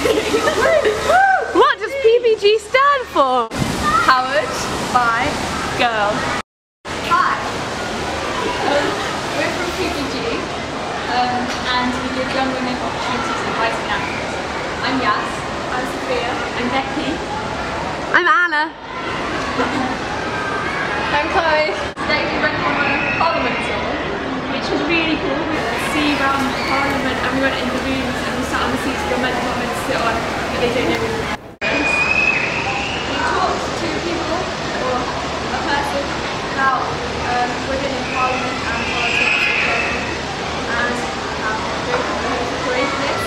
what does PBG stand for? Powered by Girl. Hi. Um, we're from PBG um, and we give young women opportunities in writing and acting. I'm Yas. I'm Sophia. I'm Becky. I'm Anna. I'm Chloe. Today we went on a parliament tour, which was really cool. We got to see around parliament and we went in the rooms and we sat on the seats you're meant not meant to sit on, but they don't know We talked to people or a person about um, women in parliament and politics and how they can situation is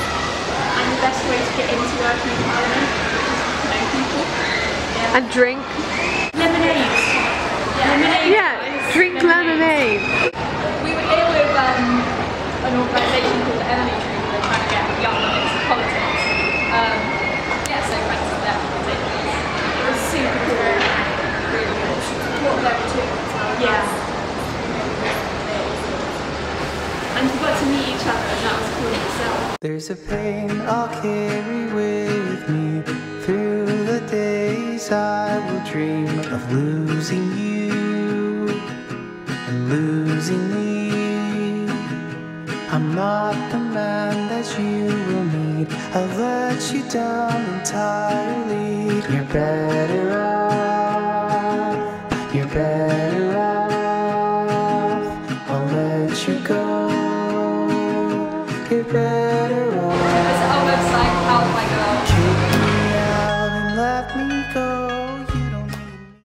and the best way to get into working in parliament, is to know people. Yeah. And drink. Lemonade. Lemonade. Yeah, drink lemonade. We were here with um, an organisation called the Emily Tree who are trying to get young women into politics. Um, yeah, so thanks to them. It was super cool. Really good. What level two? Yeah. And we got to meet each other and that was cool in itself. There's a pain I'll carry with me through the days I will dream of losing you and losing me. I'm not the man that you will need. I've let you down entirely. You're better